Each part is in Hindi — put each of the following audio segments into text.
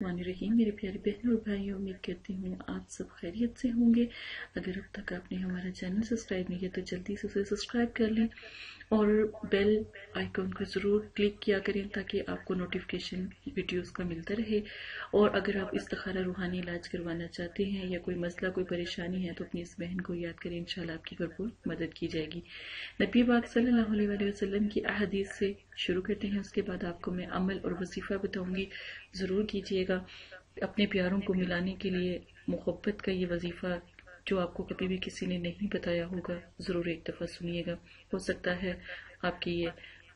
रहीम मेरे प्यारे बहनों और भाइयों, उम्मीद करती हूँ आप सब खैरियत से होंगे। अगर अब तक आपने हमारा चैनल सब्सक्राइब नहीं किया तो जल्दी से उसे सब्सक्राइब कर लें। और बेल आइकॉन को ज़रूर क्लिक किया करें ताकि आपको नोटिफिकेशन वीडियोस का मिलता रहे। और अगर आप इस्तारा रूहानी इलाज करवाना चाहते हैं या कोई मसला, कोई परेशानी है तो अपनी इस बहन को याद करें, इंशाल्लाह आपकी भरपूर मदद की जाएगी। नबी बाग सल्लल्लाहु अलैहि वसल्लम की अहदीस से शुरू करते हैं। उसके बाद आपको मैं अमल और वजीफ़ा बताऊँगी। ज़रूर कीजिएगा। अपने प्यारों को मिलाने के लिए मोहब्बत का ये वजीफ़ा जो आपको कभी भी किसी ने नहीं बताया होगा, ज़रूर एक दफ़ा सुनिएगा। हो सकता है आपकी ये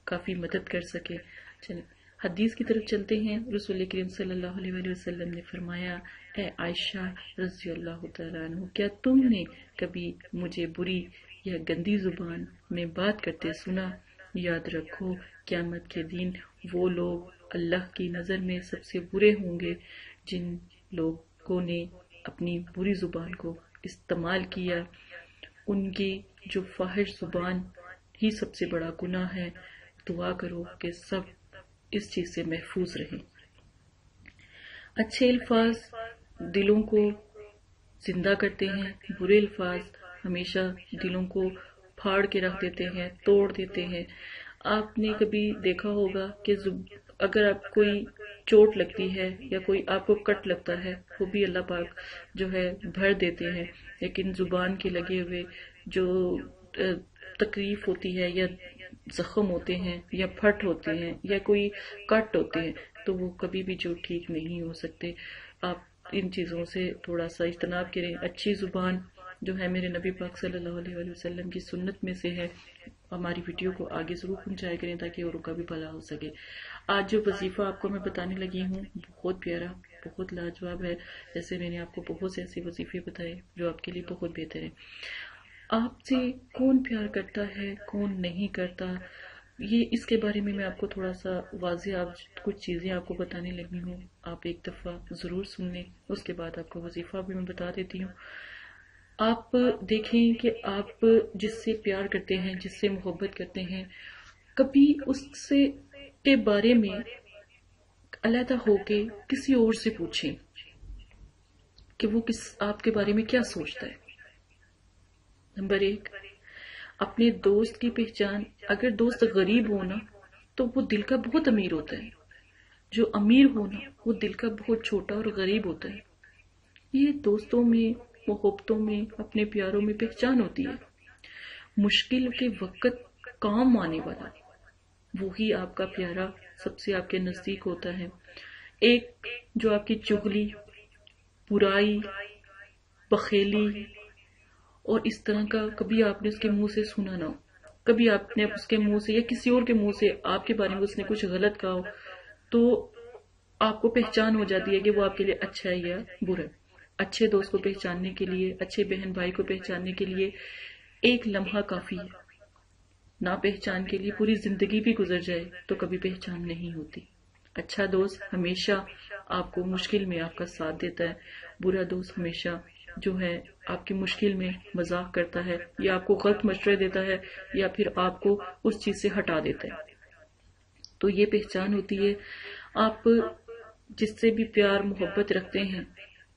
काफ़ी मदद कर सके। चलिए हदीस की तरफ़ चलते हैं। रसूल करीम सल्लल्लाहु अलैहि वसल्लम ने फरमाया ए आयशा रज़ी अल्लाह तु क्या तुमने कभी मुझे बुरी या गंदी ज़ुबान में बात करते सुना? याद रखो, क्यामत के दिन वो लोग अल्लाह की नज़र में सबसे बुरे होंगे, जिन लोगों ने अपनी बुरी ज़ुबान को इस्तेमाल किया, उनकी जो फाहिश ज़ुबान ही सबसे बड़ा गुनाह है। दुआ करो कि सब इस चीज़ से महफूज रहें। अच्छे अल्फाज दिलों को ज़िंदा करते हैं, बुरे अल्फाज हमेशा दिलों को फाड़ के रख देते हैं, तोड़ देते हैं। आपने कभी देखा होगा कि अगर आप कोई चोट लगती है या कोई आपको कट लगता है, वो भी अल्लाह पाक जो है भर देते हैं। लेकिन ज़ुबान के लगे हुए जो तकलीफ़ होती है या जख्म होते हैं या फट होते हैं या कोई कट होते हैं तो वो कभी भी जो ठीक नहीं हो सकते। आप इन चीज़ों से थोड़ा सा इज्तनाब करें। अच्छी ज़ुबान जो है मेरे नबी पाक सल्लल्लाहु अलैहि वसल्लम की सुन्नत में से है। हमारी वीडियो को आगे ज़रूर पहुँचाया करें ताकि औरों का भी भला हो सके। आज जो वजीफा आपको मैं बताने लगी हूँ, बहुत प्यारा, बहुत लाजवाब है। जैसे मैंने आपको बहुत से ऐसे वजीफे बताए जो आपके लिए बहुत बेहतर है। आपसे कौन प्यार करता है, कौन नहीं करता? ये इसके बारे में मैं आपको थोड़ा सा वाजे आप कुछ चीज़ें आपको बताने लगी हूँ। आप एक दफ़ा ज़रूर सुन लें उसके बाद आपको वजीफ़ा भी मैं बता देती हूँ। आप देखें कि आप जिससे प्यार करते हैं, जिससे मोहब्बत करते हैं, कभी उससे के बारे में अलहदा होके किसी और से पूछें कि वो किस, आपके बारे में क्या सोचता है। नंबर एक, अपने दोस्त की पहचान, अगर दोस्त गरीब हो ना तो वो दिल का बहुत अमीर होता है। जो अमीर हो ना, वो दिल का बहुत छोटा और गरीब होता है। ये दोस्तों में, मोहब्बतों में, अपने प्यारों में पहचान होती है। मुश्किल के वक्त काम आने वाला। वो ही आपका प्यारा सबसे आपके नज़दीक होता है। एक जो आपकी चुगली, बुराई, बखेली और इस तरह का कभी आपने उसके मुँह से सुना ना हो, कभी आपने उसके मुँह से या किसी और के मुँह से आपके बारे में उसने कुछ गलत कहा हो तो आपको पहचान हो जाती है कि वो आपके लिए अच्छा है या बुरा अच्छे दोस्त को पहचानने के लिए, अच्छे बहन भाई को पहचानने के लिए एक लम्हा काफ़ी है। ना पहचान के लिए पूरी ज़िंदगी भी गुजर जाए तो कभी पहचान नहीं होती। अच्छा दोस्त हमेशा आपको मुश्किल में आपका साथ देता है। बुरा दोस्त हमेशा जो है आपकी मुश्किल में मज़ाक करता है, या आपको गलत मशरे देता है, या फिर आपको उस चीज़ से हटा देता है। तो ये पहचान होती है। आप जिससे भी प्यार, मोहब्बत रखते हैं,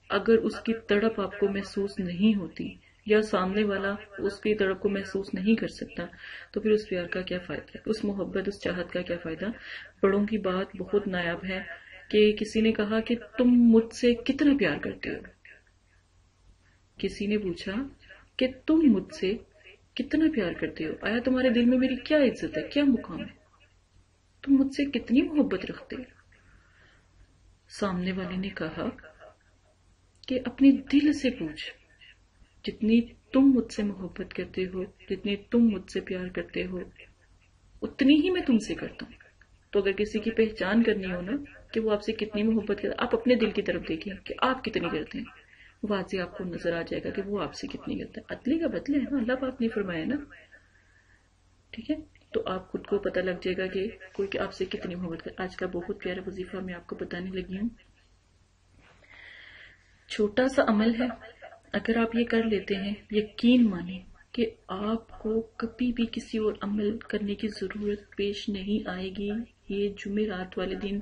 अगर उसकी तड़प आपको महसूस नहीं होती या सामने वाला उसकी तड़प को महसूस नहीं कर सकता तो फिर उस प्यार का क्या फ़ायदा उस मोहब्बत, उस चाहत का क्या फ़ायदा? बड़ों की बात बहुत नायाब है कि किसी ने कहा कि तुम मुझसे कितना प्यार करते हो? किसी ने पूछा कि तुम मुझसे कितना प्यार करते हो? आया तुम्हारे दिल में मेरी क्या इज़्ज़त है? क्या मुकाम है? तुम मुझसे कितनी मोहब्बत रखते हो? सामने वाले ने कहा कि अपने दिल से पूछ। जितनी तुम मुझसे मोहब्बत करते हो, जितनी तुम मुझसे प्यार करते हो, उतनी ही मैं तुमसे करता हूँ। तो अगर किसी की पहचान करनी हो ना, कि वो आपसे कितनी मोहब्बत करता आप अपने दिल की तरफ़ देखिए कि आप कितनी करते हैं। वाजे आपको नज़र आ जाएगा कि वो आपसे कितनी करता है। अतले का बदले है ना, अल्लाह पाक ने फरमाया ना। ठीक है? तो आप खुद को पता लग जाएगा कि कोई कि आपसे कितनी मोहब्बत कर, आज का बहुत प्यारा वजीफा मैं आपको बताने लगी हूँ। छोटा सा अमल है। अगर आप ये कर लेते हैं, यकीन माने कि आपको कभी भी किसी और अमल करने की ज़रूरत पेश नहीं आएगी। ये जुमेरात वाले दिन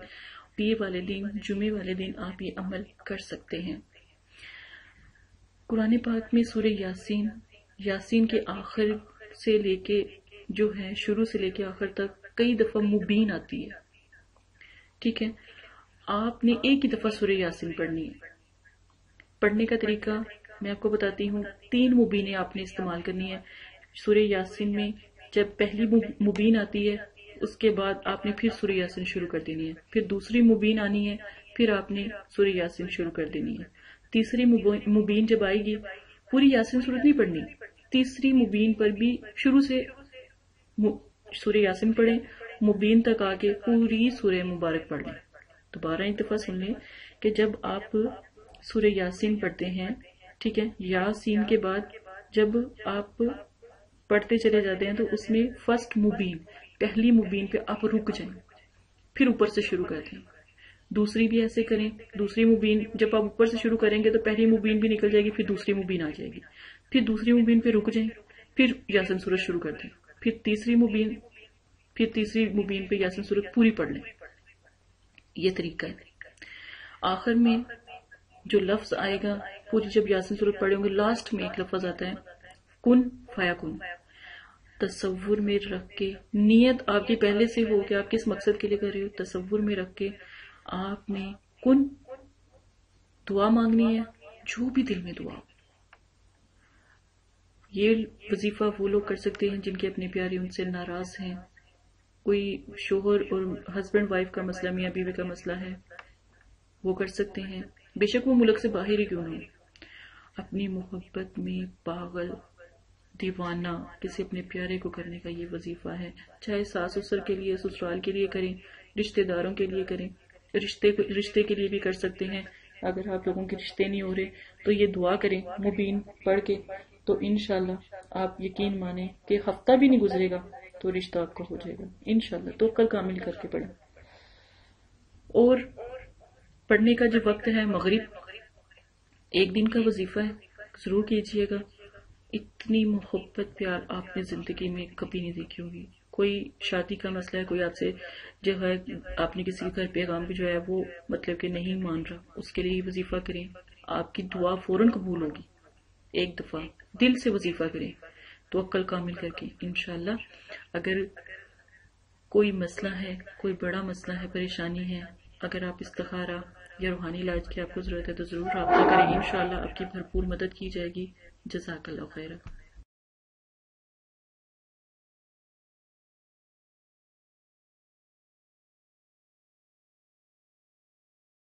पीर वाले दिन, जुमे वाले दिन आप ये अमल कर सकते हैं। कुरान पाक में सूर्य यासीन यासीन के आखिर से लेके, जो है शुरू से लेके आखिर तक कई दफ़ा मुबीन आती है। ठीक है? आपने एक ही दफ़ा सूर्य यासीन पढ़नी है। पढ़ने का तरीका मैं आपको बताती हूँ, तीन मुबीने आपने इस्तेमाल करनी है। सूर्य यासीन में जब पहली मुबीन आती है, उसके बाद आपने फिर सूर्य यासीन शुरू कर देनी है। फिर दूसरी मुबीन आनी है, फिर आपने सूर्य यासीन शुरू कर देनी है। तीसरी मुबीन जब आएगी, पूरी यासीन सूरत नहीं पढ़नी। तीसरी मुबीन पर भी शुरू से सूर्य यासीन पढ़ें, मुबीन तक आके पूरी सूर्य मुबारक पढ़ लें। दोबारा दफ़ा सुन लें कि जब आप सूर्य यासिन पढ़ते हैं ठीक है? यासीन के बाद जब आप पढ़ते चले जाते हैं तो उसमें फ़र्स्ट मुबीन पहली मुबीन पे आप रुक जाएँ। फिर ऊपर से शुरू करते हैं दूसरी भी ऐसे करें दूसरी मुबीन जब आप ऊपर से शुरू करेंगे तो पहली मुबीन भी निकल जाएगी फिर दूसरी मुबीन आ जाएगी। फिर दूसरी मुबीन पे रुक जाएँ फिर यासन सूरत शुरू कर दें। फिर तीसरी मुबीन फिर तीसरी मुबीन पे यासन सूरत पूरी पढ़ लें। ये तरीका है। आखिर में जो लफ्ज आएगा पूरी जब यासिन सूरत पढ़े होंगे लास्ट में एक लफ्ज आता है, कुन फाया कुन। तस्वुर में रख के नियत आपकी पहले से हो कि आप किस मकसद के लिए कर रहे हो, तस्वुर में रख के आपने कुन दुआ मांगनी है, जो भी दिल में दुआ। ये वजीफा वो लोग कर सकते हैं जिनके अपने प्यारे उनसे नाराज़ हैं। कोई शोहर और हस्बैंड वाइफ का मसला, मियाँ बीवी का मसला है, वो कर सकते हैं। बेशक वो मुल्क से बाहर ही क्यों नहीं? अपनी मोहब्बत में पागल दीवाना किसी अपने प्यारे को करने का ये वजीफा है। चाहे सास ससुर के लिए, ससुराल के लिए करें, रिश्तेदारों के लिए करें, रिश्ते रिश्ते के लिए भी कर सकते हैं। अगर आप लोगों के रिश्ते नहीं हो रहे तो ये दुआ करें, मुबीन पढ़ के तो इनशाला आप यकीन माने कि हफ़्ता भी नहीं गुजरेगा तो रिश्ता आपका हो जाएगा। इनशाला तो कल कामिल करके पढ़े। और पढ़ने का जो वक्त है, मगरिब, एक दिन का वजीफा है। ज़रूर कीजिएगा। इतनी मोहब्बत प्यार आपने ज़िंदगी में कभी नहीं देखी होगी। कोई शादी का मसला है, कोई आपसे जो है, आपने किसी के घर पैगाम भी जो है, वो मतलब कि नहीं मान रहा। उसके लिए वजीफा करें। आपकी दुआ फ़ौरन कबूल होगी। एक दफ़ा दिल से वजीफा करें। तो अक्ल कामिल करके इनशाला अगर कोई मसला है, कोई बड़ा मसला है, परेशानी है अगर आप इस्तारा या रूहानी इलाज की आपको ज़रूरत है तो ज़रूर रहा करें। इन आपकी भरपूर मदद की जाएगी। जजाकल्ला खैर